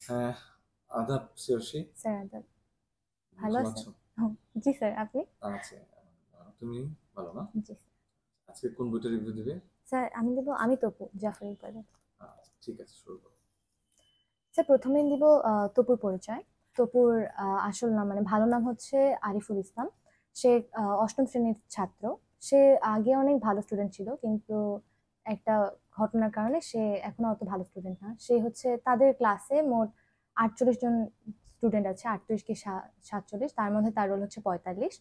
হ্যাঁ আদাব শ্রেয়সী স্যার আদাব। ভালো আছেন? জি স্যার আপনি? আহ, তুমি ভালো না? জি আজকে কোন বইটা রিভিউ দিবে? স্যার আমি দেবো আমি তপু জাফর ঠিক আছে শুরু করো। স্যার প্রথমে দিব তপুর পরিচয়। তপুর আসল নাম মানে ভালো নাম হচ্ছে আরিফুল ইসলাম। সে অষ্টম শ্রেণির ছাত্র। সে আগে অনেক ভালো স্টুডেন্ট ছিল কিন্তু একটা ঘটনার কারণে সে এখন অত ভালো স্টুডেন্ট না। সে হচ্ছে তাদের ক্লাসে মোট আটচল্লিশ জন স্টুডেন্ট আছে, আটত্রিশ কি সাতচল্লিশ, তার মধ্যে তার রোল হচ্ছে পঁয়তাল্লিশ।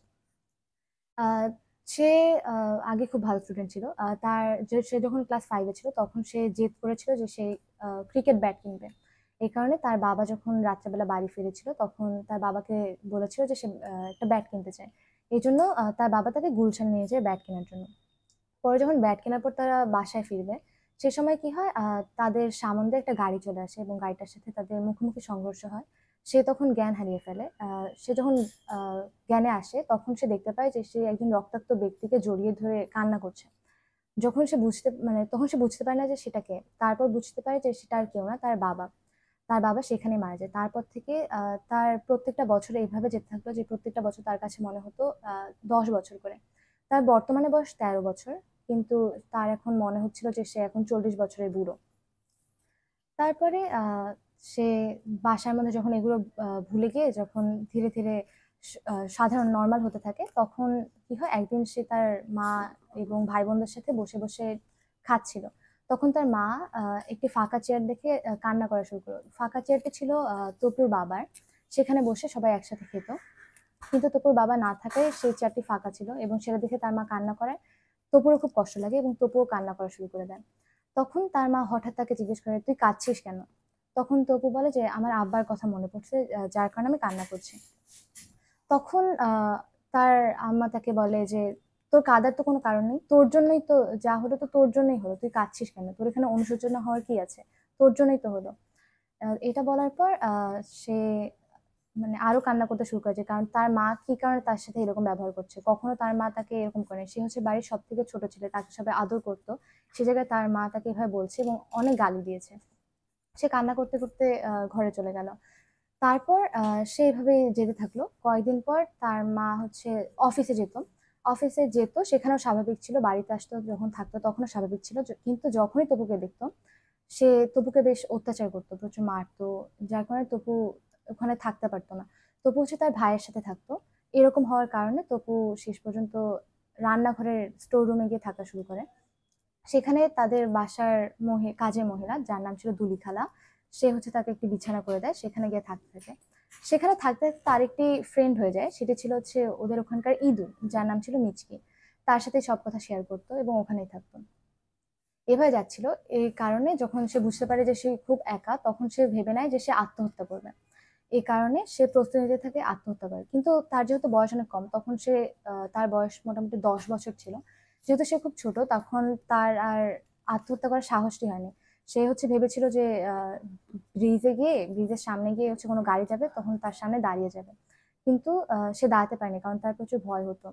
সে আগে খুব ভালো স্টুডেন্ট ছিল। তার যে- সে যখন ক্লাস ফাইভে ছিল, তখন সে জেদ করেছিল যে সে ক্রিকেট ব্যাট কিনবে। এই কারণে তার বাবা যখন রাত্রেবেলা বাড়ি ফিরেছিল, তখন তার বাবাকে বলেছিল যে সে একটা ব্যাট কিনতে চায়। এই জন্য তার বাবা তাকে গুলশান নিয়ে যায় ব্যাট কেনার জন্য। পরে যখন ব্যাট কেনার পর তারা বাসায় ফিরবে সে সময় কি হয় তাদের সামনে একটা গাড়ি চলে আসে এবং গাড়িটার সাথে তাদের মুখোমুখি সংঘর্ষ হয়। সে তখন জ্ঞান হারিয়ে ফেলে। সে যখন জ্ঞানে আসে তখন সে দেখতে পায় যে সে একজন রক্তাক্ত ব্যক্তিকে জড়িয়ে ধরে কান্না করছে। যখন সে বুঝতে মানে তখন সে বুঝতে পারে না যে সেটাকে তারপর বুঝতে পারে যে সেটা আর কেউ না, তার বাবা। তার বাবা সেখানে মারা যায়। তারপর থেকে তার প্রত্যেকটা বছর এইভাবে যেতে থাকল যে প্রত্যেকটা বছর তার কাছে মনে হতো দশ বছর করে। তার বর্তমানে বয়স তেরো বছর। কিন্তু তার এখন মনে হচ্ছিল যে সে এখন চল্লিশ বছরের বুড়ো। তারপরে সে বাসার মধ্যে যখন এগুলো ভুলে গিয়ে যখন ধীরে ধীরে সাধারণ নর্মাল হতে থাকে, তখন কি হয়, একদিন সে তার মা এবং ভাই বোনদের সাথে বসে বসে খাচ্ছিল। তখন তার মা একটি ফাঁকা চেয়ার দেখে কান্না করা শুরু করল। ফাঁকা চেয়ারটি ছিল তপুর বাবার। সেখানে বসে সবাই একসাথে খেত। কিন্তু তপুর বাবা না থাকায় সেই চেয়ারটি ফাঁকা ছিল এবং সেটা দেখে তার মা কান্না করে। তপুরও খুব কষ্ট লাগে এবং তপুও কান্না করা শুরু করে দেন। তখন তার মা হঠাৎ তাকে জিজ্ঞেস করে, তুই কাঁদছিস কেন? তখন তপু বলে যে, আমার আব্বার কথা মনে পড়ছে যার কারণে আমি কান্না করছি। তখন তার আম্মা তাকে বলে যে, তোর কাদার তো কোনো কারণ নেই, তোর জন্যই তো যা হলো তো তোর জন্যই হলো, তুই কাঁদছিস কেন? তোর এখানে অনুশোচনা হওয়ার কি আছে? তোর জন্যই তো হলো। এটা বলার পর সে মানে আরও কান্না করতে শুরু করেছে। কারণ তার মা কি কারণে তার সাথে এরকম ব্যবহার করছে? কখনো তার মা তাকে এরকম করে সে হচ্ছে বাড়ির সব থেকে ছোট ছেলে, তাকে সবাই আদর করতো। সে জায়গায় তার মা তাকে এভাবে বলছে এবং অনেক গালি দিয়েছে। সে কান্না করতে করতে ঘরে চলে গেল। তারপর সে এভাবে যেতে থাকল। কয়েকদিন পর তার মা হচ্ছে অফিসে যেত। অফিসে যেত, সেখানেও স্বাভাবিক ছিল। বাড়িতে আসতো, যখন থাকতো তখনও স্বাভাবিক ছিল। কিন্তু যখনই তপুকে দেখতো, সে তপুকে বেশ অত্যাচার করতো। প্রচুর মারতো। যার কারণে তপু ওখানে থাকতে পারতো না। তপু হচ্ছে তার ভাইয়ের সাথে থাকতো। এরকম হওয়ার কারণে তপু শেষ পর্যন্ত রান্নাঘরের স্টোর রুমে গিয়ে থাকা শুরু করে। সেখানে তাদের বাসার মহি, কাজের মহিলা, যার নাম ছিল দুলিখালা, সে হচ্ছে তাকে একটি বিছানা করে দেয়, সেখানে গিয়ে থাকতে থাকে। সেখানে থাকতে তার একটি ফ্রেন্ড হয়ে যায়, সেটি ছিল হচ্ছে ওদের ওখানকার ইদু, যার নাম ছিল মিচকি। তার সাথে সব কথা শেয়ার করতো এবং ওখানেই থাকতো। এভাবে যাচ্ছিল। এই কারণে যখন সে বুঝতে পারে যে সে খুব একা, তখন সে ভেবে নেয় যে সে আত্মহত্যা করবে। এই কারণে সে প্রস্তুতি নিতে থাকে আত্মহত্যা করে। কিন্তু তার যেহেতু বয়স অনেক কম, তখন সে তার বয়স মোটামুটি দশ বছর ছিল। যেহেতু সে খুব ছোট, তখন তার আর আত্মহত্যা করার সাহসটি হয়নি। সে হচ্ছে ভেবেছিল যে ব্রিজে গিয়ে, ব্রিজের সামনে গিয়ে হচ্ছে কোনো গাড়ি যাবে, তখন তার সামনে দাঁড়িয়ে যাবে। কিন্তু সে দাঁড়াতে পারেনি, কারণ তার প্রচুর ভয় হতো।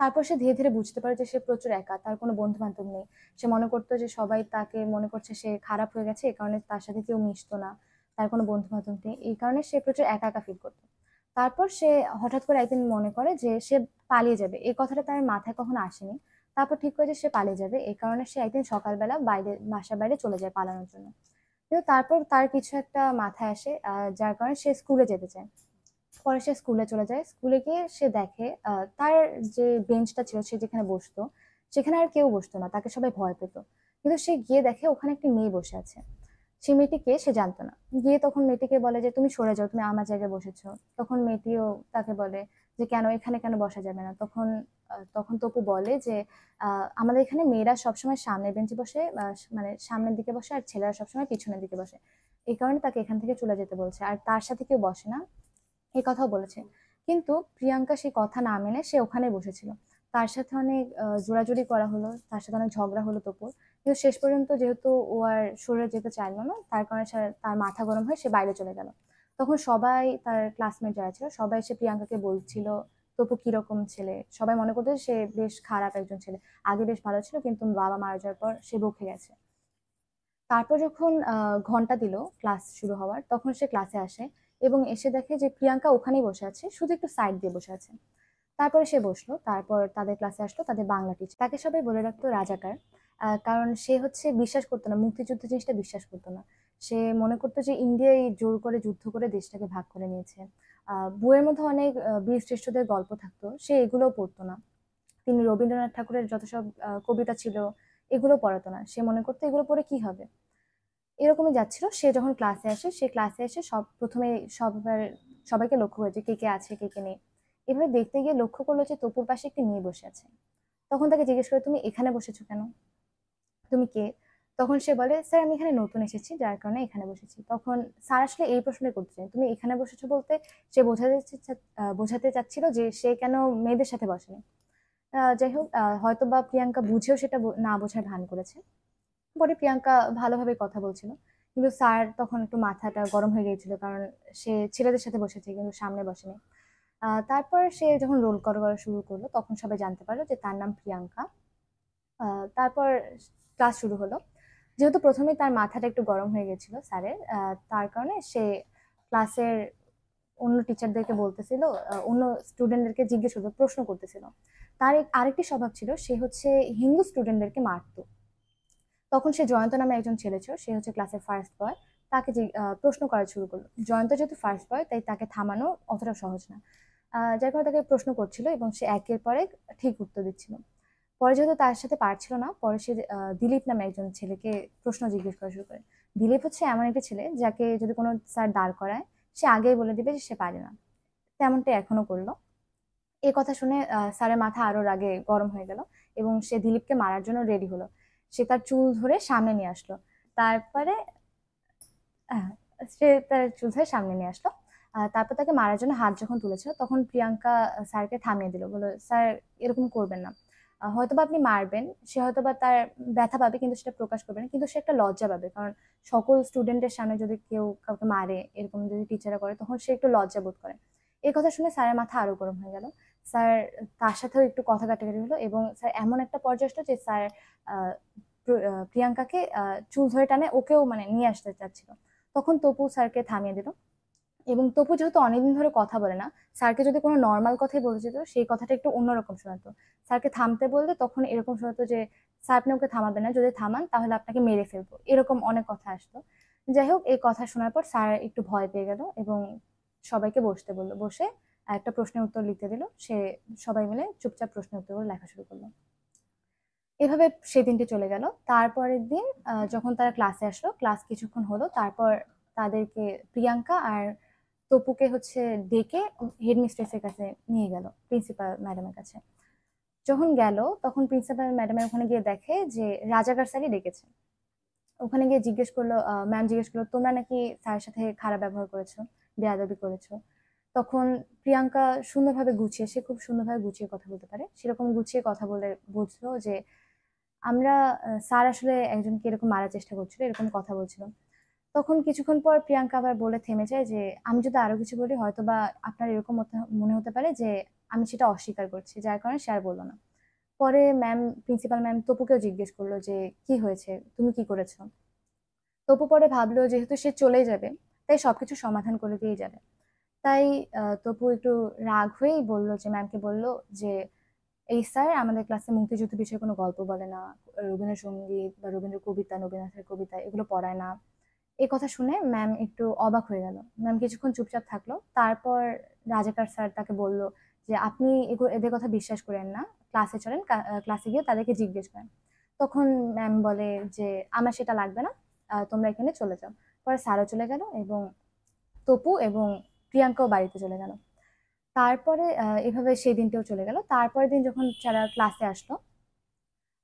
তারপর সে ধীরে ধীরে বুঝতে পারে যে সে প্রচুর একা, তার কোনো বন্ধু বান্ধব নেই। সে মনে করতো যে সবাই তাকে মনে করছে সে খারাপ হয়ে গেছে, এ কারণে তার সাথে কেউ মিশতো না। তার কোনো বন্ধু বান্ধব নেই। এই কারণে সে প্রচুর একা একা ফিল করতো। তারপর সে হঠাৎ করে একদিন মনে করে যে সে পালিয়ে যাবে। এই কথাটা তার মাথায় কখনো আসেনি। তারপর ঠিক করে যে সে পালিয়ে যাবে। এই কারণে সে একদিন সকালবেলা বাইরে, বাসার বাইরে চলে যায় পালানোর জন্য। কিন্তু তারপর তার কিছু একটা মাথায় আসে যার কারণে সে স্কুলে যেতে চায়। পরে সে স্কুলে চলে যায়। স্কুলে গিয়ে সে দেখে তার যে বেঞ্চটা ছিল, সে যেখানে বসতো, সেখানে আর কেউ বসতো না। তাকে সবাই ভয় পেত। কিন্তু সে গিয়ে দেখে ওখানে একটি মেয়ে বসে আছে। সেই মেয়েটিকে সে জানতো না। গিয়ে তখন মেয়েটিকে বলে যে, তুমি সরে যাও, তুমি আমার জায়গায় বসেছো। তখন মেয়েটিও তাকে বলে যে, কেন, এখানে কেন বসা যাবে না? তখন তখন তপু বলে যে আমাদের এখানে মেয়েরা সবসময় সামনের বেঞ্চে বসে মানে সামনের দিকে বসে আর ছেলেরা সবসময় পিছনের দিকে বসে। এই কারণে তাকে এখান থেকে চলে যেতে বলছে। আর তার সাথে কেউ বসে না। এই কথাও বলেছে। কিন্তু প্রিয়াঙ্কা সেই কথা না মেনে সে ওখানে বসেছিল। তার সাথে অনেক জোরাজুরি করা হলো। তার সাথে অনেক ঝগড়া হলো তপুর। কিন্তু শেষ পর্যন্ত যেহেতু ও আর সরে যেতে চাইলো না, তার কারণে তার মাথা গরম হয়ে সে বাইরে চলে গেল। তখন সবাই তার ক্লাসমেট যারা ছিল, সবাই সে প্রিয়াঙ্কাকে বলছিল, তপু কীরকম ছেলে? সবাই মনে করতো সে বেশ খারাপ একজন ছেলে। আগে বেশ ভালো ছিল, কিন্তু বাবা মারা যাওয়ার পর সে বকে গেছে। তারপর যখন ঘণ্টা দিল ক্লাস শুরু হওয়ার, তখন সে ক্লাসে আসে এবং এসে দেখে যে প্রিয়াঙ্কা ওখানেই বসে আছে, শুধু একটু সাইড দিয়ে বসে আছে। তারপরে সে বসল, তারপর তাদের ক্লাসে আসলো, তাদের বাংলা টিচার তাকে সবাই বলে রাখতো রাজাকার। কারণ সে হচ্ছে বিশ্বাস করতো না, মুক্তিযুদ্ধ জিনিসটা বিশ্বাস করতো না। সে মনে করতো যে ইন্ডিয়াই জোর করে, যুদ্ধ করে দেশটাকে ভাগ করে নিয়েছে। বইয়ের মধ্যে অনেক বীর শ্রেষ্ঠদের গল্প থাকতো, সে এগুলোও পড়তো না। তিনি রবীন্দ্রনাথ ঠাকুরের যত সব কবিতা ছিল, এগুলো পড়াতো না। সে মনে করতো, এগুলো পড়ে কি হবে? এরকমই যাচ্ছিল। সে যখন ক্লাসে আসে, সে ক্লাসে এসে সব, প্রথমে সবার, সবাইকে লক্ষ্য করেছে কে কে আছে, কে কে নেই। এভাবে দেখতে গিয়ে লক্ষ্য করল যে তপুর পাশে একটি মেয়ে বসে আছে। তখন তাকে জিজ্ঞেস করে, তুমি এখানে বসেছো কেন? তুমি কে? তখন সে বলে, স্যার, আমি এখানে নতুন এসেছি, যার কারণে এখানে বসেছি। তখন স্যার আসলে এই প্রশ্নটা করতে চাই তুমি এখানে বসেছো বলতে সে বোঝাতে বোঝাতে চাচ্ছিল যে সে কেন মেয়েদের সাথে বসেনি? যাই হোক হয়তো বা প্রিয়াঙ্কা বুঝেও সেটা না বোঝার ভান করেছে। পরে প্রিয়াঙ্কা ভালোভাবে কথা বলছিল। কিন্তু স্যার তখন একটু মাথাটা গরম হয়ে গিয়েছিল, কারণ সে ছেলেদের সাথে বসেছে, কিন্তু সামনে বসেনি। তারপর সে যখন রোল করা শুরু করল, তখন সবাই জানতে পারল যে তার নাম প্রিয়াঙ্কা। তারপর ক্লাস শুরু হলো। যেহেতু প্রথমে তার মাথাটা একটু গরম হয়ে গেছিল স্যারের তার কারণে সে ক্লাসের অন্য টিচারদেরকে বলতেছিল অন্য স্টুডেন্টদেরকে জিজ্ঞেস করতো, প্রশ্ন করতেছিল। তার আরেকটি স্বভাব ছিল, সে হচ্ছে হিন্দু স্টুডেন্টদেরকে মারতো। তখন সে জয়ন্ত নামে একজন ছেলে ছিল, সে হচ্ছে ক্লাসের ফার্স্ট বয় তাকে প্রশ্ন করা শুরু করল। জয়ন্ত যেহেতু ফার্স্ট বয় তাই তাকে থামানো অতটা সহজ না। যার কারণে তাকে প্রশ্ন করছিল এবং সে একের পর এক ঠিক উত্তর দিচ্ছিল। পরে যেহেতু তার সাথে পারছিল না, পরে সে দিলীপ নামে একজন ছেলেকে প্রশ্ন জিজ্ঞেস করা শুরু করে। দিলীপ হচ্ছে এমন একটা ছেলে যাকে যদি কোনো স্যার দাঁড় করায়, সে আগেই বলে দিবে যে সে পারে না। তেমনটাই এখনও করল। এই কথা শুনে স্যারের মাথা আরও রাগে গরম হয়ে গেল এবং সে দিলীপকে মারার জন্য রেডি হলো। সে তার চুল ধরে সামনে নিয়ে আসলো। তারপরে সে তার চুল ধরে সামনে নিয়ে আসলো। তারপর তাকে মারার জন্য হাত যখন তুলেছিল, তখন প্রিয়াঙ্কা স্যারকে থামিয়ে দিল। বলল, স্যার, এরকম করবেন না। হয়তোবা আপনি মারবেন, সে হয়তোবা তার ব্যথা পাবে কিন্তু সেটা প্রকাশ করবে না, কিন্তু সে একটা লজ্জা পাবে। কারণ সকল স্টুডেন্টের সামনে যদি কেউ কাউকে মারে, এরকম যদি টিচাররা করে, তখন সে একটু লজ্জা বোধ করে। এই কথা শুনে স্যারের মাথা আরও গরম হয়ে গেল। স্যার তার সাথেও একটু কথা কাটাকাটি হলো এবং স্যার এমন একটা পর্যায়ে আসলো যে স্যার প্রিয়াঙ্কাকে চুল ধরে টানে ওকেও মানে নিয়ে আসতে চাচ্ছিল। তখন তপু স্যারকে থামিয়ে দিল। এবং তপু যেহেতু অনেকদিন ধরে কথা বলে না, স্যারকে যদি কোনো নর্মাল কথাই বলতে যেত, সেই কথাটা একটু অন্যরকম শোনাতো। স্যারকে থামতে বললে তখন এরকম শোনাতো যে, স্যার, আপনি ওকে থামাবেন না, যদি থামান তাহলে আপনাকে মেরে ফেলব। এরকম অনেক কথা আসতো। যাই হোক, এই কথা শোনার পর স্যার একটু ভয় পেয়ে গেল এবং সবাইকে বসতে বলল। বসে একটা প্রশ্নের উত্তর লিখতে দিল। সে সবাই মিলে চুপচাপ প্রশ্নের উত্তরগুলো লেখা শুরু করল। এভাবে সেই দিনটি চলে গেল। তারপরের দিন যখন তারা ক্লাসে আসলো ক্লাস কিছুক্ষণ হলো, তারপর তাদেরকে প্রিয়াঙ্কা আর তপুকে হচ্ছে ডেকে হেডমিস্ট্রেসের কাছে নিয়ে গেল প্রিন্সিপাল ম্যাডামের কাছে। যখন গেল, তখন প্রিন্সিপাল ম্যাডামের ওখানে গিয়ে দেখে যে রাজাকার স্যারই ডেকেছে। ওখানে গিয়ে জিজ্ঞেস করল ম্যাম জিজ্ঞেস করল, তোমরা নাকি স্যারের সাথে খারাপ ব্যবহার করেছ, বেয়াদবি করেছ? তখন প্রিয়াঙ্কা সুন্দরভাবে গুছিয়ে, সে খুব সুন্দরভাবে গুছিয়ে কথা বলতে পারে। সেরকম গুছিয়ে কথা বলে বুঝলো যে, আমরা স্যার আসলে একজনকে এরকম মারার চেষ্টা করছিল, এরকম কথা বলছিল। তখন কিছুক্ষণ পর প্রিয়াঙ্কা আবার বলে থেমে যায় যে, আমি যদি আরও কিছু বলি হয়তো বা আপনার এরকম মনে হতে পারে যে, আমি সেটা অস্বীকার করছি, যার কারণে সে আর বলল না। পরে ম্যাম, প্রিন্সিপাল ম্যাম তপুকেও জিজ্ঞেস করল যে, কি হয়েছে? তুমি কি করেছ? তপু পরে ভাবলো, যেহেতু সে চলে যাবে, তাই সবকিছু সমাধান করে দিয়ে যাবে। তাই তপু একটু রাগ হয়েই বলল যে, ম্যামকে বলল যে, এই স্যার আমাদের ক্লাসে মুক্তিযুদ্ধ বিষয়ে কোনো গল্প বলে না। রবীন্দ্রসঙ্গীত বা রবীন্দ্র কবিতা নবীনাথের কবিতা, এগুলো পড়ায় না। এই কথা শুনে ম্যাম একটু অবাক হয়ে গেল। ম্যাম কিছুক্ষণ চুপচাপ থাকল, তারপর রাজাকার স্যার তাকে বলল যে, আপনি এদের কথা বিশ্বাস করেন না ক্লাসে চলেন ক্লাসে গিয়ে তাদেরকে জিজ্ঞেস করেন। তখন ম্যাম বলে যে, আমার সেটা লাগবে না তোমরা এখানে চলে যাও। পরে স্যারও চলে গেল এবং তপু এবং প্রিয়াঙ্কাও বাড়িতে চলে গেল। তারপরে এভাবে সেই দিনটাও চলে গেল। তারপরের দিন যখন যারা ক্লাসে আসলো,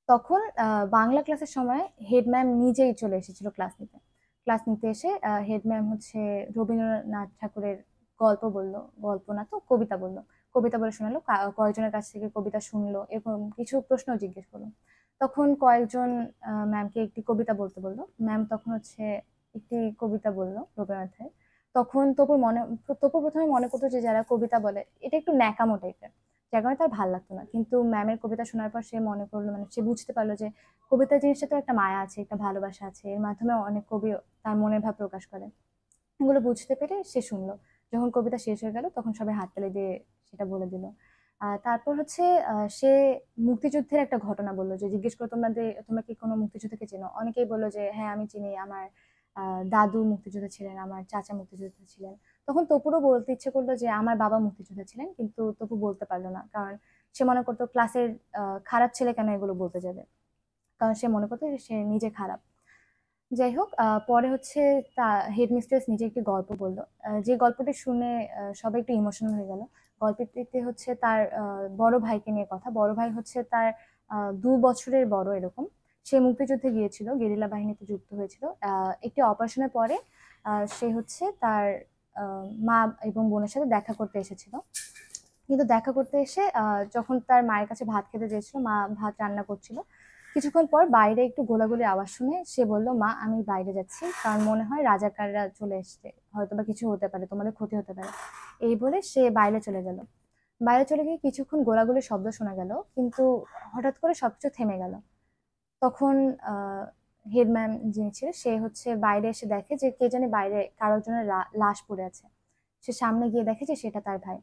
তখন বাংলা ক্লাসের সময় হেড ম্যাম নিজেই চলে এসেছিল ক্লাস নিতে। ক্লাস নিতে এসে হেড ম্যাম হচ্ছে রবীন্দ্রনাথ ঠাকুরের গল্প বলল, গল্প না তো কবিতা বলল। কবিতা বলে শোনালো কয়েকজনের কাছ থেকে কবিতা শুনলো, এরকম কিছু প্রশ্ন জিজ্ঞেস করল। তখন কয়েকজন ম্যামকে একটি কবিতা বলতে বলল। ম্যাম তখন হচ্ছে একটি কবিতা বলল রবীন্দ্রনাথের। তখন তপুর মনে তপু প্রথমে মনে করতো যে যারা কবিতা বলে, এটা একটু ন্যাকামো টাইপের যার কারণে তার ভালো লাগতো না। কিন্তু ম্যামের কবিতা শোনার পর সে মনে করল মানে সে বুঝতে পারল যে কবিতা জিনিসটা তো একটা মায়া আছে, একটা ভালোবাসা আছে। এর মাধ্যমে অনেক কবি তার মনের ভাব প্রকাশ করে এগুলো বুঝতে পেরে সে শুনলো। যখন কবিতা শেষ হয়ে গেল, তখন সবাই হাততালি দিয়ে সেটা বলে দিল। তারপর হচ্ছে সে মুক্তিযুদ্ধের একটা ঘটনা বলল যে, জিজ্ঞেস করো তোমাদের, তোমরা কি কোনো মুক্তিযুদ্ধকে চেনো? অনেকেই বলল যে হ্যাঁ আমি চিনি। আমার দাদু মুক্তিযোদ্ধা ছিলেন, আমার চাচা মুক্তিযোদ্ধা ছিলেন। তখন তপুরও বলতে ইচ্ছে করল যে আমার বাবা মুক্তিযোদ্ধা ছিলেন, কিন্তু তপু বলতে পারল না। কারণ সে মনে করতো ক্লাসের খারাপ ছেলে কেন এগুলো বলতে যাবে? কারণ সে মনে করতো সে নিজে খারাপ। যাই হোক পরে হচ্ছে তা হেডমিস্ট্রেস নিজে একটি গল্প বলল। যে গল্পটি শুনে সবাই একটু ইমোশনাল হয়ে গেল। গল্পটিতে হচ্ছে তার বড় ভাইকে নিয়ে কথা। বড় ভাই হচ্ছে তার দু বছরের বড় এরকম। সে মুক্তিযুদ্ধে গিয়েছিল, গেরিলা বাহিনীতে যুক্ত হয়েছিল। একটি অপারেশনের পরে সে হচ্ছে তার মা এবং বোনের সাথে দেখা করতে এসেছিল। কিন্তু দেখা করতে এসে যখন তার মায়ের কাছে ভাত খেতে চেয়েছিল, মা ভাত রান্না করছিল। কিছুক্ষণ পর বাইরে একটু গোলাগুলি আওয়াজ শুনে সে বলল, মা, আমি বাইরে যাচ্ছি। কারণ মনে হয় রাজাকাররা চলে এসছে। হয়তো বা কিছু হতে পারে, তোমাদের ক্ষতি হতে পারে। এই বলে সে বাইরে চলে গেল। বাইরে চলে গিয়ে কিছুক্ষণ গোলাগুলির শব্দ শোনা গেল, কিন্তু হঠাৎ করে সবকিছু থেমে গেল। তখন হেড ম্যাম যিনি ছিল সে হচ্ছে বাইরে এসে দেখে যে কে জানে বাইরে কারোর জন্য লাশ পড়ে আছে। সে সামনে গিয়ে দেখে যে সেটা তার ভাই।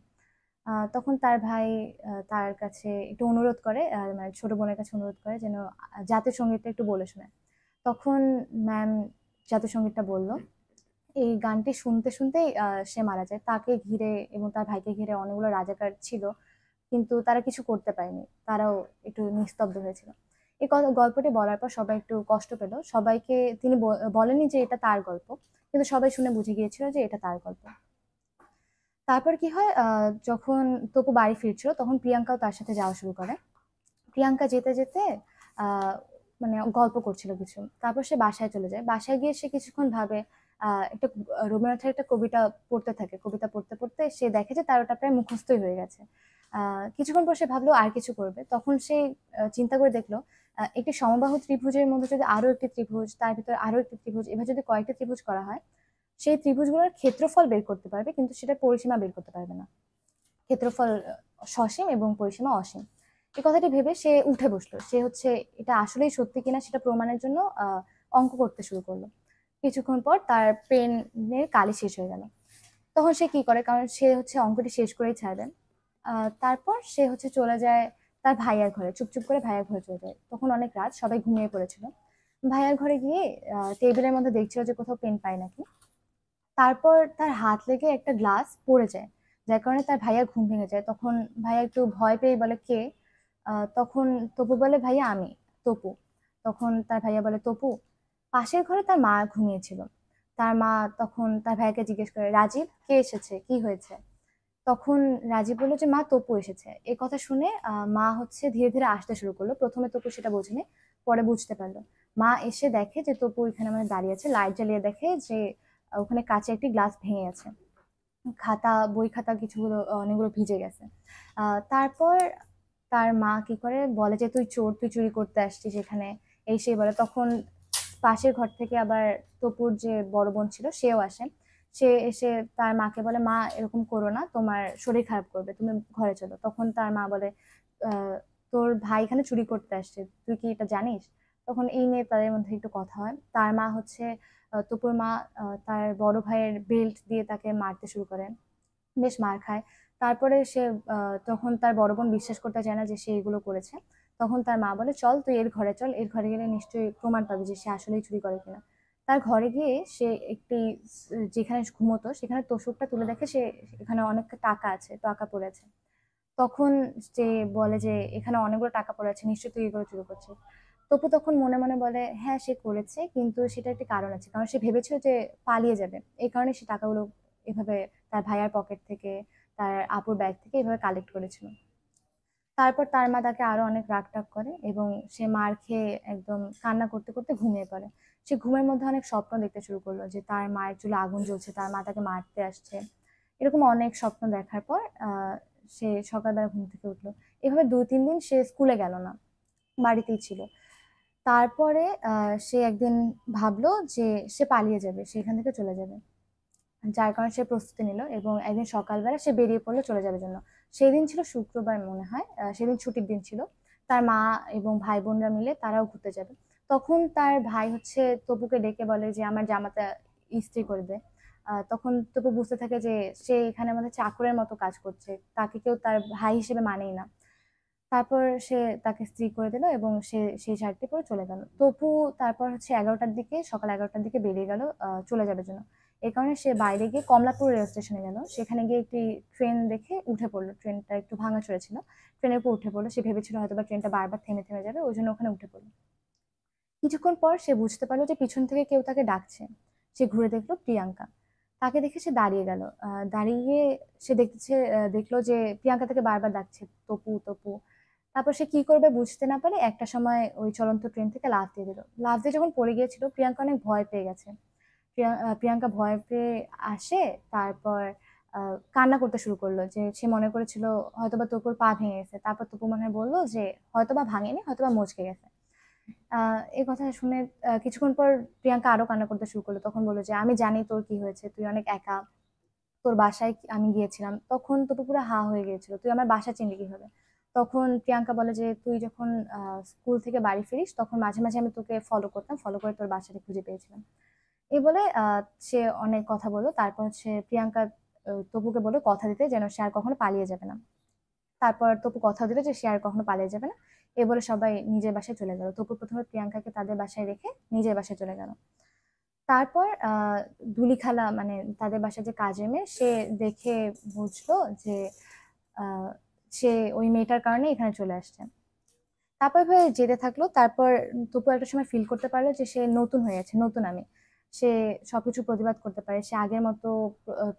তখন তার ভাই তার কাছে একটু অনুরোধ করে মানে ছোট বোনের কাছে অনুরোধ করে যেন জাতীয় সঙ্গীতটা একটু বলে শোনায় তখন ম্যাম জাতীয় সঙ্গীতটা বলল। এই গানটি শুনতে শুনতেই সে মারা যায়। তাকে ঘিরে এবং তার ভাইকে ঘিরে অনেকগুলো রাজাকার ছিল, কিন্তু তারা কিছু করতে পারেনি। তারাও একটু নিস্তব্ধ হয়েছিল। এই গল্পটি বলার পর সবাই একটু কষ্ট পেল। সবাইকে, তিনি বলেনি যে এটা তার গল্প, কিন্তু সবাই শুনে বুঝে গিয়েছিল যে এটা তার গল্প। তারপর কি হয় যখন তপু বাড়ি ফিরছিল, তখন প্রিয়াঙ্কাও তার সাথে যাওয়া শুরু করে। প্রিয়াঙ্কা যেতে যেতে মানে গল্প করছিল কিছু। তারপর সে বাসায় চলে যায়। বাসায় গিয়ে সে কিছুক্ষণ ভাবে একটা রবীন্দ্রনাথের একটা কবিতা পড়তে থাকে। কবিতা পড়তে পড়তে সে দেখে যে তার ওটা প্রায় মুখস্থই হয়ে গেছে। কিছুক্ষণ পর সে ভাবলো, আর কিছু করবে? তখন সে চিন্তা করে দেখল একটি সমবাহু ত্রিভুজের মধ্যে যদি আরও একটি ত্রিভুজ তার ভিতরে আরও একটি ত্রিভুজ এভাবে যদি কয়েকটি ত্রিভুজ করা হয় সেই ত্রিভুজগুলোর ক্ষেত্রফল বের করতে পারবে কিন্তু সেটা পরিসীমা বের করতে পারবে না। ক্ষেত্রফল সসীম এবং পরিসীমা অসীম। এই কথাটি ভেবে সে উঠে বসল। সে হচ্ছে এটা আসলেই সত্যি কিনা সেটা প্রমাণের জন্য অঙ্ক করতে শুরু করল। কিছুক্ষণ পর তার পেনের কালি শেষ হয়ে গেল। তখন সে কি করে? কারণ সে হচ্ছে অঙ্কটি শেষ করেই ছাড়বে আহ, তারপর সে হচ্ছে চলে যায় তার ভাইয়ার ঘরে চুপচুপ করে ভাইয়ার ঘরে চলে যায়। তখন অনেক রাত সবাই ঘুমিয়ে পড়েছিল। ভাইয়ার ঘরে গিয়ে টেবিলের মধ্যে দেখছিল যে কোথাও পেন পায় নাকি। তারপর তার হাত লেগে একটা গ্লাস পড়ে যায়, যার কারণে তার ভাইয়া ঘুম ভেঙে যায়। তখন ভাইয়া একটু ভয় পেয়ে বলে, কে? তখন তপু বলে, ভাইয়া আমি, তপু। তখন তার ভাইয়া বলে, তপু? পাশের ঘরে তার মা ঘুমিয়েছিল। তার মা তখন তার ভাইয়াকে জিজ্ঞেস করে, রাজীব, কে এসেছে? কি হয়েছে? তখন রাজীব বলল যে, মা, তপু এসেছে। এই কথা শুনে মা হচ্ছে ধীরে ধীরে আসতে শুরু করল। প্রথমে তপু সেটা বোঝেনি, পরে বুঝতে পারল। মা এসে দেখে যে, তপু এখানে মানে দাঁড়িয়ে আছে। লাইট জ্বালিয়ে দেখে যে, ওখানে কাঁচে একটি গ্লাস ভেঙে আছে খাতা, বই খাতা কিছুগুলো, অনেকগুলো ভিজে গেছে। তারপর তার মা কি করে, বলে যে, তুই চোর, তুই চুরি করতে আসছিস এখানে। এই সেই বলে। তখন পাশের ঘর থেকে আবার তপুর যে বড় বোন ছিল, সেও আসে। সে এসে তার মাকে বলে, মা, এরকম করো না, তোমার শরীর খারাপ করবে, তুমি ঘরে চলো। তখন তার মা বলে তোর ভাই এখানে চুরি করতে আসছে, তুই কি এটা জানিস? তখন এই নিয়ে তাদের মধ্যে একটু কথা হয়। তার মা হচ্ছে তপুর মা তার বড় ভাইয়ের বেল্ট দিয়ে তাকে মারতে শুরু করে, বেশ মার খায়। তারপরে সে তখন তার বড় বোন বিশ্বাস করতে চায় না যে সে এগুলো করেছে। তখন তার মা বলে, চল তুই এর ঘরে চল, এর ঘরে গেলে নিশ্চয়ই প্রমাণ পাবি যে সে আসলেই চুরি করে কিনা। তার ঘরে গিয়ে সে একটি যেখানে ঘুমোতো, সেখানে তোষকটা তুলে দেখে সে এখানে অনেক টাকা আছে, টাকা পড়ে আছে। তখন সে বলে যে, এখানে অনেকগুলো টাকা পড়ে আছে, নিশ্চয়ই তুই এগুলো চুরি করছিস। তপু তখন মনে মনে বলে হ্যাঁ সে করেছে, কিন্তু সেটা একটি কারণ আছে। কারণ সে ভেবেছিল যে পালিয়ে যাবে। এই কারণে সে টাকাগুলো এভাবে তার ভাইয়ার পকেট থেকে, তার আপুর ব্যাগ থেকে এভাবে কালেক্ট করেছিল। তারপর তার মা তাকে আরও অনেক রাগ টাগ করে এবং সে মার খেয়ে একদম কান্না করতে করতে ঘুমিয়ে পড়ে। সে ঘুমের মধ্যে অনেক স্বপ্ন দেখতে শুরু করল যে তার মায়ের চুলে আগুন জ্বলছে, তার মা তাকে মারতে আসছে। এরকম অনেক স্বপ্ন দেখার পর সে সকালবেলা ঘুম থেকে উঠল। এভাবে দুই তিন দিন সে স্কুলে গেল না, বাড়িতেই ছিল। তারপরে সে একদিন ভাবলো যে সে পালিয়ে যাবে, সে এখান থেকে চলে যাবে। যার কারণে সে প্রস্তুতি নিল এবং একদিন সকালবেলা সে বেরিয়ে পড়ল চলে যাবে জন্য। সেই দিন ছিল শুক্রবার মনে হয় সেদিন ছুটির দিন ছিল। তার মা এবং ভাই বোনরা মিলে তারাও ঘুরতে যাবে। তখন তার ভাই হচ্ছে তপুকে ডেকে বলে যে, আমার জামাটা ইস্ত্রি করে তখন তপু বুঝতে থাকে যে, সে এখানে আমাদের চাকরের মতো কাজ করছে। তাকে কেউ তার ভাই হিসেবে মানেই না। তারপর সে তাকে স্ত্রী করে দিল এবং সে, সেই শার্টটি পরে চলে গেল। তপু তারপর হচ্ছে এগারোটার দিকে, সকাল এগারোটার দিকে বেরিয়ে গেল চলে যাবে জন্য। এই কারণে সে বাইরে গিয়ে কমলাপুর রেল স্টেশনে গেল সেখানে গিয়ে একটি ট্রেন দেখে উঠে পড়ল। ট্রেনটা একটু ভাঙা চড়েছিল। ট্রেনের উপর উঠে পড়ল। সে ভেবেছিল হয়তো বা ট্রেনটা বারবার থেমে থেমে যাবে, ওই জন্য ওখানে উঠে পড়ল। কিছুক্ষণ পর সে বুঝতে পারল যে পিছন থেকে কেউ তাকে ডাকছে। সে ঘুরে দেখল প্রিয়াঙ্কা। তাকে দেখে সে দাঁড়িয়ে গেল। দাঁড়িয়ে সে দেখছে দেখল যে প্রিয়াঙ্কা তাকে বারবার ডাকছে, তপু তপু। তারপর সে কি করবে বুঝতে না পারে, একটা সময় ওই চলন্ত ট্রেন থেকে লাফ দিয়ে দিল। লাফ দিয়ে যখন পড়ে গিয়েছিল, প্রিয়াঙ্কা অনেক ভয় পেয়ে গেছে। প্রিয়াঙ্কা ভয় পেয়ে আসে, তারপর কান্না করতে শুরু করল যে সে মনে করেছিল হয়তোবা তপুর পা ভেঙে গেছে। তারপর তপু মনে হয় বলল যে হয়তোবা ভাঙেনি, হয়তোবা মচকে গেছে। এই কথা শুনে কিছুক্ষণ পর প্রিয়াঙ্কা আরও কান্না করতে শুরু করল। তখন বলল যে আমি জানি তোর কি হয়েছে, তুই অনেক একা, তোর বাসায় আমি গিয়েছিলাম। তখন তপু পুরো হা হয়ে গিয়েছিল, তুই আমার বাসা চিনলি কীভাবে? তখন প্রিয়াঙ্কা বলে যে তুই যখন স্কুল থেকে বাড়ি ফিরিস, তখন মাঝে মাঝে আমি তোকে ফলো করতাম ফলো করে তোর বাসাটা খুঁজে পেয়েছিলাম। এই বলে সে অনেক কথা বলল। তারপর হচ্ছে প্রিয়াঙ্কা তপুকে বলে কথা দিতে যেন সে আর কখনো পালিয়ে যাবে না। তারপর তপু কথা দিল যে সে আর কখনো পালিয়ে যাবে না। এ বলে সবাই নিজের বাসায় চলে গেল। তপু প্রথমে প্রিয়াঙ্কাকে তাদের বাসায় রেখে নিজের বাসায় চলে গেল। তারপর আহ দুলি খালা মানে তাদের বাসায় যে কাজের মেয়ে সে দেখে বুঝলো যে সে ওই মেয়েটার কারণে এখানে চলে আসছে। তারপর যেতে থাকল। তারপর তপু একটা সময় ফিল করতে পারল যে সে নতুন হয়ে গেছে, নতুন আমি। সে সবকিছু প্রতিবাদ করতে পারে, সে আগের মতো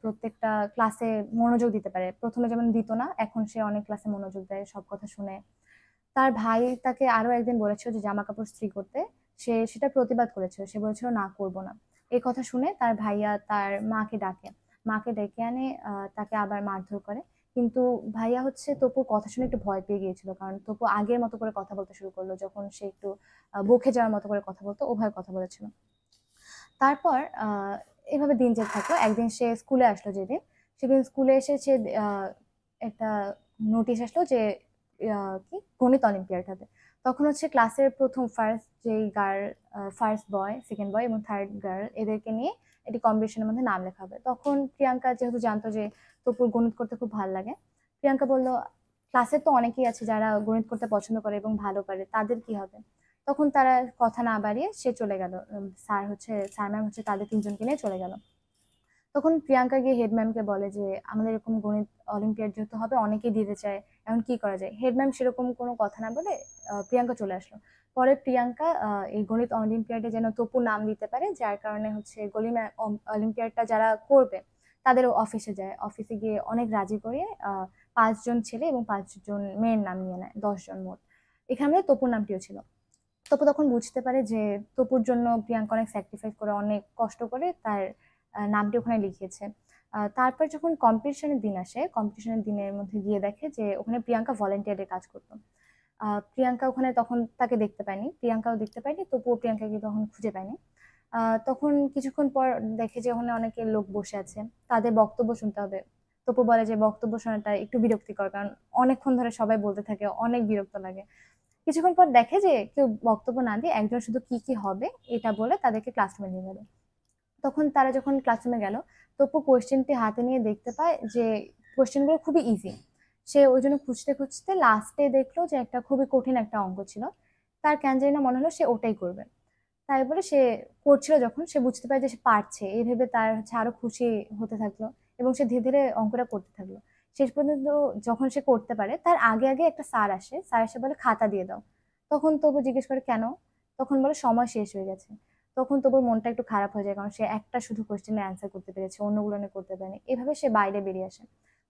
প্রত্যেকটা ক্লাসে মনোযোগ দিতে পারে। প্রথমে যেমন দিত না এখন সে অনেক ক্লাসে মনোযোগ দেয়, সব কথা শুনে। তার ভাই তাকে আরও একদিন বলেছিল যে জামা কাপড় স্ত্রী করতে। সে সেটা প্রতিবাদ করেছিল, সে বলেছিল, না, করব না। এই কথা শুনে তার ভাইয়া তার মাকে ডাকে। মাকে ডেকে আনে তাকে আবার মারধর করে। কিন্তু ভাইয়া হচ্ছে তপু কথা শুনে একটু ভয় পেয়ে গিয়েছিল, কারণ তপু আগের মতো করে কথা বলতে শুরু করল, যখন সে একটু বকে যাওয়ার মতো করে কথা বলতো ওভাবে কথা বলেছিল। তারপর এভাবে দিন যেতে থাকল, একদিন সে স্কুলে আসলো যেদিন, সেদিন স্কুলে এসে সে একটা নোটিশ আসলো যে কি? গণিত অলিম্পিয়াড হবে। তখন হচ্ছে ক্লাসের প্রথম ফার্স্ট যেই girl first boy second boy এবং থার্ড গার্ল এদেরকে নিয়ে এটি কম্পিটিশনের মধ্যে নাম লেখা হবে। তখন প্রিয়াঙ্কা যেহেতু জানতো যে, তপুর গণিত করতে খুব ভালো লাগে, প্রিয়াঙ্কা বলল, ক্লাসের তো অনেকেই আছে যারা গণিত করতে পছন্দ করে এবং ভালো পারে, তাদের কি হবে? তখন তারা কথা না বাড়িয়ে সে চলে গেল। স্যার হচ্ছে স্যার ম্যাম হচ্ছে তাদের তিনজনকে নিয়ে চলে গেল। তখন প্রিয়াঙ্কা গিয়ে হেড ম্যামকে বলে যে আমাদের এরকম গণিত অলিম্পিয়াড যেহেতু হবে অনেকেই দিতে চায় এখন কি করা যায়? হেড ম্যাম সেরকম কোনো কথা না বলে প্রিয়াঙ্কা চলে আসলো। পরে প্রিয়াঙ্কা এই গণিত অলিম্পিয়াডে যেন তপু নাম দিতে পারে যার কারণে হচ্ছে গলিম অলিম্পিয়াডটা যারা করবে তাদের অফিসে যায়। অফিসে গিয়ে অনেক রাজি করে আহ, পাঁচজন ছেলে এবং পাঁচজন মেয়ের নাম নিয়ে নেয় দশজন মোট। এখানে তপুর নামটিও ছিল। তপু তখন বুঝতে পারে যে তপুর জন্য প্রিয়াঙ্কা অনেক স্যাক্রিফাইস করে, অনেক কষ্ট করে তার নামটি ওখানে লিখিয়েছে। তারপর যখন কম্পিটিশনের দিন আসে কম্পিটিশনের দিনের মধ্যে গিয়ে দেখে যে ওখানে প্রিয়াঙ্কা ভলেন্টিয়ারের কাজ করতো। প্রিয়াঙ্কা ওখানে তখন তাকে দেখতে পায়নি, প্রিয়াঙ্কাও দেখতে পায়নি, তবুও প্রিয়াঙ্কাকে তখন খুঁজে পায়নি। তখন কিছুক্ষণ পর দেখে যে ওখানে অনেকে লোক বসে আছে, তাদের বক্তব্য শুনতে হবে। তপু বলে যে বক্তব্য শোনাটা একটু বিরক্তিকর, কারণ অনেকক্ষণ ধরে সবাই বলতে থাকে, অনেক বিরক্ত লাগে। কিছুক্ষণ পর দেখে যে কেউ বক্তব্য না দিয়ে একজন শুধু কি কি হবে এটা বলে তাদেরকে ক্লাসরুমে নিয়ে গেল। তখন তারা যখন ক্লাসরুমে গেল, তপু কোয়েশ্চেনটি হাতে নিয়ে দেখতে পায় যে কোয়েশ্চেনগুলো খুবই ইজি সে ওই জন্য খুঁজতে খুঁজতে লাস্টে দেখল যে একটা খুবই কঠিন একটা অঙ্ক ছিল। তার কেন জানি না মনে হলো সে ওটাই করবে। তাই বলে সে করছিল যখন, সে বুঝতে পারে যে সে পারছে। এই ভেবে তার হচ্ছে আরও খুশি হতে থাকল এবং সে ধীরে ধীরে অঙ্কটা করতে থাকল। শেষ পর্যন্ত যখন সে করতে পারে, তার আগে আগে একটা স্যার আসে, স্যার এসে বলে, খাতা দিয়ে দাও। তখন তবু জিজ্ঞেস করে, কেন? তখন বলে, সময় শেষ হয়ে গেছে। তখন তবুর মনটা একটু খারাপ হয়ে যায়, কারণ সে একটা শুধু কোয়েশ্চেনের অ্যান্সার করতে পেরেছে, অন্যগুলো নিয়ে করতে পারেনি। এভাবে সে বাইরে বেরিয়ে আসে।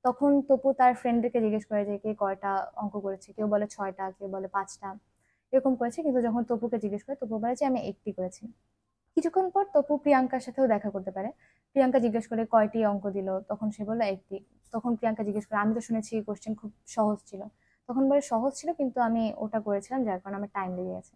তখন তপু তার ফ্রেন্ডদেরকে জিজ্ঞেস করে যে, কে কয়টা অঙ্ক করেছে? কেউ বলে, ছয়টা। কেউ বলে, পাঁচটা। এরকম করেছে, কিন্তু যখন তপুকে জিজ্ঞেস করে তপু বলে যে, আমি একটি করেছি। কিছুক্ষণ পর তপু প্রিয়াঙ্কার সাথেও দেখা করতে পারে। প্রিয়াঙ্কা জিজ্ঞেস করে, কয়টি অঙ্ক দিল? তখন সে বলল, একটি। তখন প্রিয়াঙ্কা জিজ্ঞেস করে, আমি তো শুনেছি কোশ্চেন খুব সহজ ছিল। তখন বলে, সহজ ছিল, কিন্তু আমি ওটা করেছিলাম, যার কারণে আমার টাইম লেগে গেছে।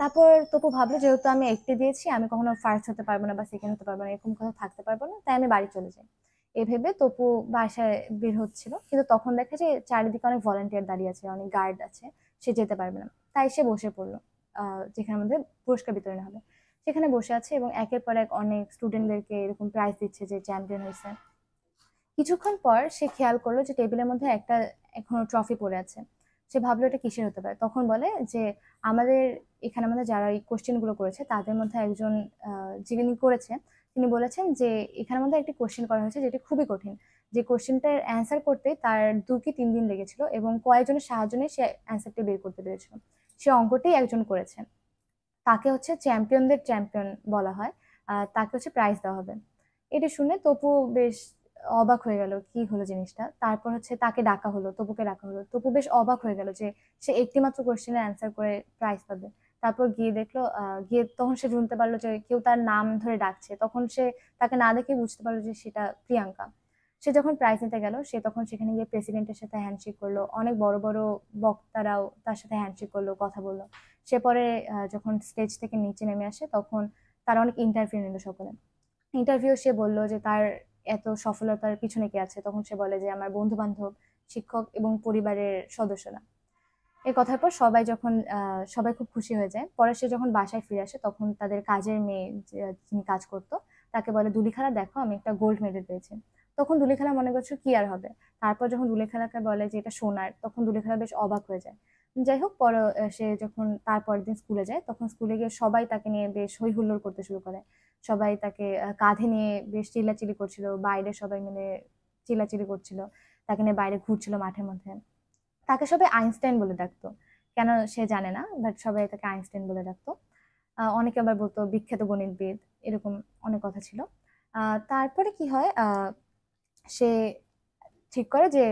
তারপর তপু ভাবলো, যেহেতু আমি একটি দিয়েছি, আমি কখনো ফার্স্ট হতে পারব না বা সেকেন্ড হতে পারব না, এরকম কোথাও থাকতে পারব না, তাই আমি বাড়ি চলে যাই। এ ভেবে তপু বাসায় বের হচ্ছিল, কিন্তু তখন দেখে যে চারিদিকে অনেক ভলেন্টিয়ার দাঁড়িয়ে আছে, অনেক গার্ড আছে, সে যেতে পারবে না। তাই সে বসে পড়ল যেখানে আমাদের পুরস্কার বিতরণ হবে। সেখানে বসে আছে এবং একের পর এক অনেক স্টুডেন্টদেরকে এরকম প্রাইজ দিচ্ছে যে চ্যাম্পিয়ন হয়েছে। কিছুক্ষণ পর সে খেয়াল করল যে টেবিলের মধ্যে একটা এখনও ট্রফি পড়ে আছে। সে ভাবলো এটা কিসের হতে পারে? তখন বলে যে আমাদের এখানে আমাদের যারা এই কোশ্চেনগুলো করেছে, তাদের মধ্যে একজন যিনি করেছে, তিনি বলেছেন যে এখানের মধ্যে একটি কোশ্চেন করা হয়েছে যেটি খুবই কঠিন। যে কোশ্চেনটার অ্যান্সার করতে তার দু কি তিন দিন লেগেছিল এবং কয়েকজনের সাহায্য নিয়ে সে অ্যান্সারটি বের করতে পেরেছিল। সে অঙ্কটি একজন করেছে। তাকে হচ্ছে চ্যাম্পিয়নদের চ্যাম্পিয়ন বলা হয় তাকে হচ্ছে প্রাইজ দেওয়া হবে। এটা শুনে তপু বেশ অবাক হয়ে গেল কি হলো জিনিসটা। তারপর হচ্ছে তাকে ডাকা হলো, তপুকে ডাকা হলো। তপু বেশ অবাক হয়ে গেল যে সে একটিমাত্র কোশ্চেনের অ্যান্সার করে প্রাইজ পাবে। তারপর গিয়ে দেখল গিয়ে তখন সে শুনতে পারল যে কেউ তার নাম ধরে ডাকছে। তখন সে তাকে না দেখে বুঝতে পারল যে সেটা প্রিয়াঙ্কা। সে যখন প্রাইজ নিতে গেল, সে তখন সেখানে গিয়ে প্রেসিডেন্টের সাথে হ্যান্ডশেক করল। অনেক বড় বড় বক্তারাও তার সাথে হ্যান্ডশেক করল, কথা বলল। সে পরে যখন স্টেজ থেকে নিচে নেমে আসে, তখন তার অনেক ইন্টারভিউ নিল সকলে। ইন্টারভিউ সে বলল যে তার এত সফলতার পিছনে কে আছে? তখন সে বলে যে, আমার বন্ধু বান্ধব শিক্ষক এবং পরিবারের সদস্যরা। এই কথার পর সবাই যখন সবাই খুব খুশি হয়ে যায়। পরে সে যখন বাসায় ফিরে আসে, তখন তাদের কাজের মেয়ে যিনি কাজ করতো, তাকে বলে দুলিখালা দেখো, আমি একটা গোল্ড মেডেল পেয়েছি। তখন দুলিখালা মনে করছ, কি আর হবে? তারপর যখন দুলিখালাকে বলে যে, এটা সোনার, তখন দুলিখালা বেশ অবাক হয়ে যায়। যাই হোক পরে সে যখন তার পরের দিন স্কুলে যায়, তখন স্কুলে গিয়ে সবাই তাকে নিয়ে বেশ হই হুল্লোড় করতে শুরু করে। সবাই তাকে কাঁধে নিয়ে বেশ চিল্লাচিল্লি করছিল, বাইরে সবাই মিলে চিল্লাচিল্লি করছিল, তাকে নিয়ে বাইরে ঘুরছিল মাঠের মধ্যে। তাকে সবাই আইনস্টাইন বলে ডাকতো। কেন সে জানে না, বাট সবাই তাকে আইনস্টাইন বলে ডাকতো। অনেকে আবার বলতো, বিখ্যাত গণিতবিদ, এরকম অনেক কথা ছিল। তারপরে কি হয় সে ঠিক করে যে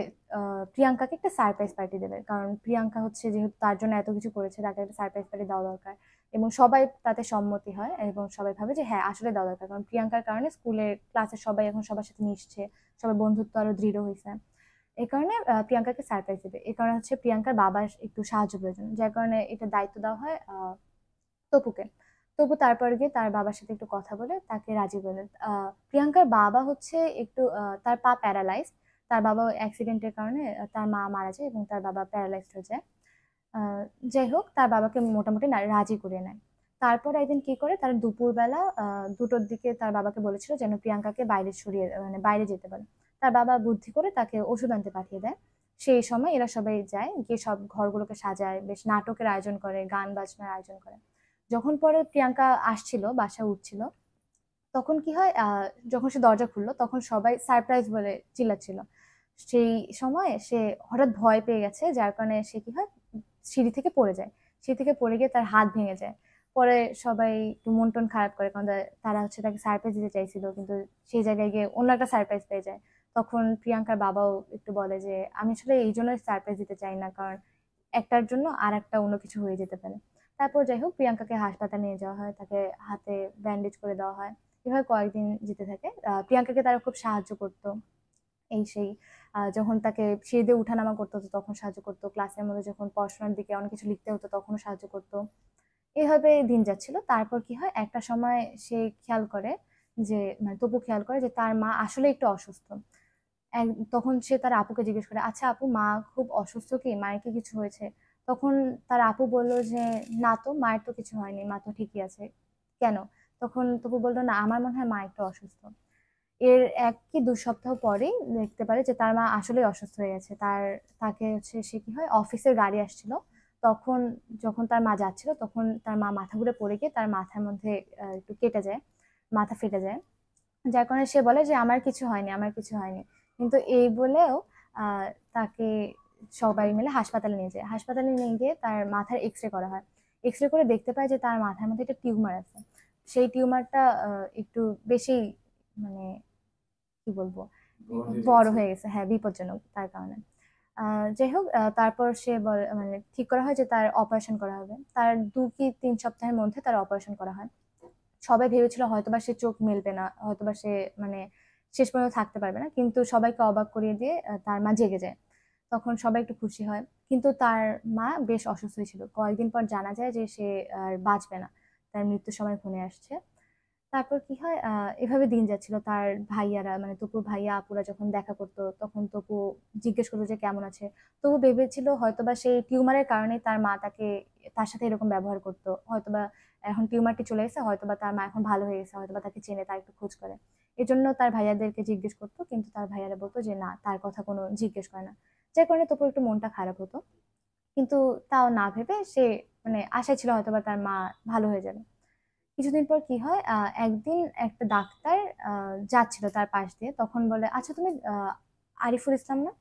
প্রিয়াঙ্কাকে একটা সারপ্রাইজ পার্টি দেবে। কারণ প্রিয়াঙ্কা হচ্ছে যেহেতু তার জন্য এত কিছু করেছে, তাকে একটা সারপ্রাইজ পার্টি দেওয়া দরকার। এবং সবাই তাতে সম্মতি হয় এবং সবাই ভাবে যে হ্যাঁ আসলে দেওয়া দরকার। কারণ প্রিয়াঙ্কার কারণে স্কুলের ক্লাসের সবাই এখন সবার সাথে মিশছে সবাই বন্ধুত্ব আরও দৃঢ় হয়েছে এই কারণে প্রিয়াঙ্কাকে সারপ্রাইজ দেবে। এই কারণে হচ্ছে প্রিয়াঙ্কার বাবার একটু সাহায্য প্রয়োজন। যার কারণে এটা দায়িত্ব দেওয়া হয় তপুকে। তবু তারপর গিয়ে তার বাবার সাথে একটু কথা বলে তাকে রাজি করলেন প্রিয়াঙ্কার বাবা হচ্ছে একটু তার পা প্যারালাইজ তার বাবা অ্যাক্সিডেন্টের কারণে তার মা মারা যায় এবং তার বাবা প্যারালাইজড হয়ে যায়। যাই হোক, তার বাবাকে মোটামুটি রাজি করে নেয়। তারপর একদিন কি করে, তার দুপুরবেলা দুটোর দিকে তার বাবাকে বলেছিল যেন প্রিয়াঙ্কাকে বাইরে সরিয়ে মানে বাইরে যেতে পারে তার বাবা বুদ্ধি করে তাকে ওষুধ আনতে পাঠিয়ে দেয়। সেই সময় এরা সবাই যায়, গিয়ে সব ঘরগুলোকে সাজায়, বেশ নাটকের আয়োজন করে, গান বাজনার আয়োজন করে। যখন পরে প্রিয়াঙ্কা আসছিল, বাসায় উঠছিল তখন কি হয় যখন সে দরজা খুললো, তখন সবাই সারপ্রাইজ বলে চিল্লাচ্ছিল। সেই সময় সে হঠাৎ ভয় পেয়ে গেছে, যার কারণে সে কি হয়, সিঁড়ি থেকে পড়ে যায়। সিঁড়ি থেকে পড়ে গিয়ে তার হাত ভেঙে যায়। পরে সবাই একটু মন টন খারাপ করে, কারণ তারা হচ্ছে তাকে সারপ্রাইজ দিতে চাইছিল, কিন্তু সেই জায়গায় গিয়ে অন্য একটা সারপ্রাইজ পেয়ে যায়। তখন প্রিয়াঙ্কার বাবাও একটু বলে যে, আমি আসলে এই জন্য সারপ্রাইজ দিতে চাই না, কারণ একটার জন্য আর একটা অন্য কিছু হয়ে যেতে পারে। তারপর যাই হোক, প্রিয়াঙ্কাকে হাসপাতালে নিয়ে যাওয়া হয়, তাকে হাতে ব্যান্ডেজ করে দেওয়া হয়। এভাবে কয়েকদিন যেতে থাকে। প্রিয়াঙ্কাকে তারা খুব সাহায্য করতো। এই সেই যখন তাকে সিঁড়ি দিয়ে উঠানামা করতে হতো তখন সাহায্য করতো। ক্লাসের মধ্যে যখন পড়াশোনার দিকে অনেক কিছু লিখতে হতো তখনও সাহায্য করতো। এইভাবে দিন যাচ্ছিল। তারপর কি হয়, একটা সময় সে খেয়াল করে যে মানে তপু খেয়াল করে যে, তার মা আসলে একটু অসুস্থ। তখন সে তার আপুকে জিজ্ঞেস করে আচ্ছা আপু, মা খুব অসুস্থ কি? মায়ের কি কিছু হয়েছে? তখন তার আপু বলল যে, না তো, মায়ের তো কিছু হয়নি। মা তো ঠিকই আছে। কেন? তখন তবু বলল, না, আমার মনে হয় মা একটু অসুস্থ। এর এক কি দু সপ্তাহ পরেই দেখতে পারে যে তার মা আসলেই অসুস্থ হয়ে গেছে। তার, তাকে হচ্ছে সে কি হয়, অফিসের গাড়ি আসছিল। তখন যখন তার মা যাচ্ছিল, তখন তার মা মাথা ঘুরে পড়ে গিয়ে তার মাথার মধ্যে একটু কেটে যায়, মাথা ফেটে যায়। যার কারণে সে বলে যে, আমার কিছু হয়নি, আমার কিছু হয়নি। কিন্তু এই বলেও তাকে সবাই মিলে হাসপাতালে নিয়ে যায়। হাসপাতালে নিয়ে গিয়ে তার মাথার এক্স রে করা হয়। এক্স রে করে দেখতে পায় যে তার মাথার মধ্যে একটা টিউমার আছে। সেই টিউমারটা একটু বেশি মানে কি বলব? বড় হয়ে গেছে। হ্যাঁ বিপজ্জনক তার কারণে। যাই হোক তারপর সে বল মানে ঠিক করা হয় যে তার অপারেশন করা হবে। তার দু কি তিন সপ্তাহের মধ্যে তার অপারেশন করা হয়। সবাই ভেবেছিল হয়তোবা সে চোখ মেলবে না হয়তোবা সে মানে শেষ পর্যন্ত থাকতে পারবে না কিন্তু সবাইকে অবাক করিয়ে দিয়ে তার মা জেগে যায়। তখন সবাই একটু খুশি হয়। কিন্তু তার মা বেশ অসুস্থ ছিল। কয়েকদিন পর জানা যায় যে সে আর বাঁচবে না। তার মৃত্যুর সময় ঘনিয়ে আসছে। তারপর কি হয় এভাবে দিন যাচ্ছিল। তার ভাইয়ারা মানে তপুর ভাইয়া, আপুরা যখন দেখা করতো, তখন তপু জিজ্ঞেস করতো যে কেমন আছে? তবু ভেবেছিল হয়তোবা সেই টিউমারের কারণে তার মা তাকে, তার সাথে এরকম ব্যবহার করতো। হয়তোবা এখন টিউমারটি চলে এসেছে, হয়তোবা তার মা এখন ভালো হয়ে গেছে, হয়তোবা তাকে চেনে, তার একটু খোঁজ করে। এই জন্য তার ভাইয়াদেরকে জিজ্ঞেস করতো, কিন্তু তার ভাইয়ারা বলতো যে না, তার কথা কোনো জিজ্ঞেস করে না। যার কারণে তপুর একটু মনটা খারাপ হতো। কিন্তু তাও না ভেবে সে মানে আশায় ছিল হয়তোবা তার মা ভালো হয়ে যাবে। কিছুদিন পর কি হয় একদিন একটা ডাক্তার যাচ্ছিল তার পাশ দিয়ে, তখন বলে আচ্ছা তুমি আরিফুল ইসলাম না?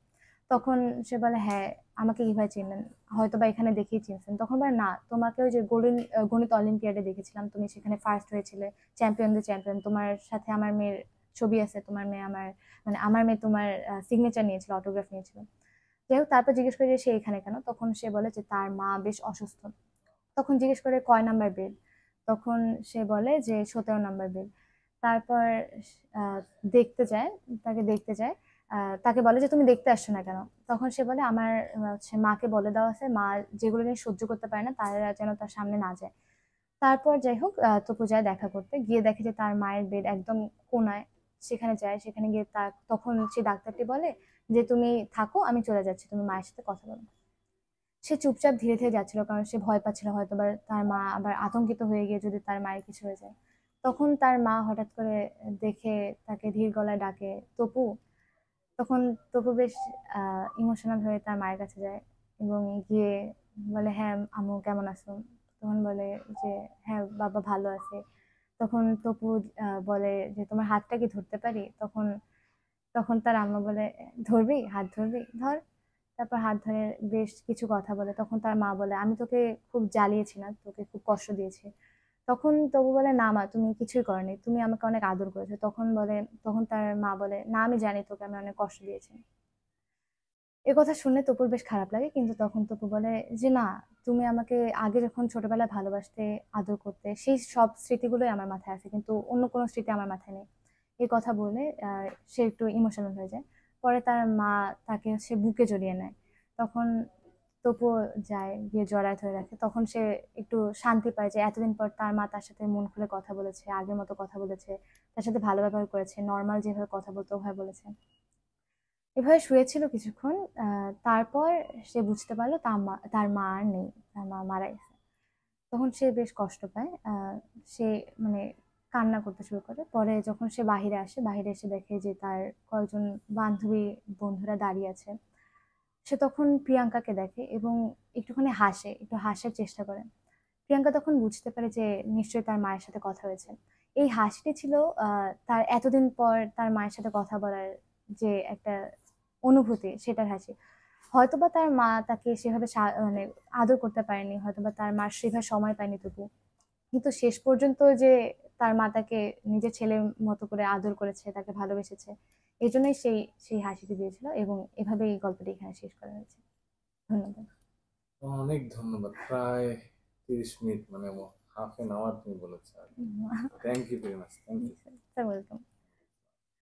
তখন সে বলে হ্যাঁ আমাকে কীভাবে চিনলেন? হয়তো বা এখানে দেখেই চিনছেন। তখন বলে, না, তোমাকে ওই যে গণিত গণিত অলিম্পিয়াডে দেখেছিলাম, তুমি সেখানে ফার্স্ট হয়েছিলে চ্যাম্পিয়নদের চ্যাম্পিয়ন তোমার সাথে আমার মেয়ের ছবি আছে, তোমার মেয়ে আমার মানে আমার মেয়ে তোমার সিগনেচার নিয়েছিল অটোগ্রাফ নিয়েছিল। যাই হোক, তারপর জিজ্ঞেস করে যে, সে এখানে কেন? তখন সে বলে যে, তার মা বেশ অসুস্থ। তখন জিজ্ঞেস করে, কয় নাম্বার বেড তখন সে বলে যে, সতেরো নাম্বার বেড তারপর দেখতে যায়, তাকে দেখতে যায় তাকে বলে যে, তুমি দেখতে আসছো না কেন? তখন সে বলে, আমার, হচ্ছে মাকে বলে দেওয়া আছে, মা যেগুলো নিয়ে সহ্য করতে পারে না, তারা যেন তার সামনে না যায়। তারপর যাই হোক তপু যায় দেখা করতে, গিয়ে দেখে যে, তার মায়ের বেড একদম কোনায়, সেখানে যায়, সেখানে গিয়ে তার, তখন সে ডাক্তারটি বলে যে, তুমি থাকো, আমি চলে যাচ্ছি, তুমি মায়ের সাথে কথা বলো। সে চুপচাপ ধীরে ধীরে যাচ্ছিল কারণ সে ভয় পাচ্ছিল হয়তো বা তার মা আবার আতঙ্কিত হয়ে গিয়ে যদি তার মায়ের কিছু হয়ে যায়। তখন তার মা হঠাৎ করে দেখে তাকে ধীর গলায় ডাকে, তপু। তখন তপু বেশ ইমোশনাল হয়ে তার মায়ের কাছে যায় এবং গিয়ে বলে হ্যাঁ আম্মু কেমন আছো? তখন বলে যে হ্যাঁ বাবা ভালো আছে। তখন তপু বলে যে, তোমার হাতটা কি ধরতে পারি? তখন তখন তার আম্মা বলে, ধরবি? হাত ধরবি? ধর। তারপর হাত ধরে বেশ কিছু কথা বলে। তখন তার মা বলে, আমি তোকে খুব জ্বালিয়েছি না, তোকে খুব কষ্ট দিয়েছি। তখন তবু বলে, না মা, তুমি কিছুই করনি, তুমি আমাকে অনেক আদর করেছ। তখন বলে, তখন তার মা বলে, না, আমি জানি তোকে আমি অনেক কষ্ট দিয়েছি। এ কথা শুনে তপুর বেশ খারাপ লাগে, কিন্তু তখন তপু বলে, যে না তুমি আমাকে আগে যখন ছোটবেলায় ভালোবাসতে, আদর করতে, সেই সব স্মৃতিগুলোই আমার মাথায় আছে, কিন্তু অন্য কোনো স্মৃতি আমার মাথায় নেই। এই কথা বলে সে একটু ইমোশনাল হয়ে যায়। পরে তার মা তাকে সে বুকে জড়িয়ে নেয়। তখন তপু যায়, গিয়ে জড়ায় ধরে রাখে। তখন সে একটু শান্তি পায় যে এতদিন পর তার মা তার সাথে মন খুলে কথা বলেছে, আগের মতো কথা বলেছে, তার সাথে ভালো ব্যবহার করেছে নর্মাল যেভাবে কথা বলতো ওভাবে বলেছে। এভাবে শুয়েছিল কিছুক্ষণ তারপর সে বুঝতে পারল তার মা তার মা আর নেই, তার মা মারা গেছে। তখন সে বেশ কষ্ট পায় সে মানে কান্না করতে শুরু করে। পরে যখন সে বাহিরে আসে, বাহিরে এসে দেখে যে তার কয়েকজন বান্ধবী বন্ধুরা দাঁড়িয়ে আছে, সে তখন প্রিয়াঙ্কাকে দেখে এবং একটুখানি হাসে, একটু হাসার চেষ্টা করে। প্রিয়াঙ্কা তখন বুঝতে পারে যে নিশ্চয়ই তার মায়ের সাথে কথা হয়েছে। এই হাসিটি ছিল তার এতদিন পর তার মায়ের সাথে কথা বলার যে একটা অনুভূতি, সেটার হাসি। হয়তোবা তার মা তাকে সেভাবে মানে আদর করতে পারেনি, হয়তোবা তার মার সেভাবে সময় পায়নি তবু। কিন্তু শেষ পর্যন্ত যে তার মাতাকে নিজের ছেলের মতো করে আদর করেছে তাকে ভালোবেসেছে। এই জন্যই সেই সেই হাসিটি দিয়েছিল এবং এভাবে এই গল্পটি এখানে শেষ করা হয়েছে। ধন্যবাদ। অনেক ধন্যবাদ। প্রায় তিরিশ মিনিট মানে হাফ এন আওয়ার তুমি বলেছ। Thank you very much thank you sir welcome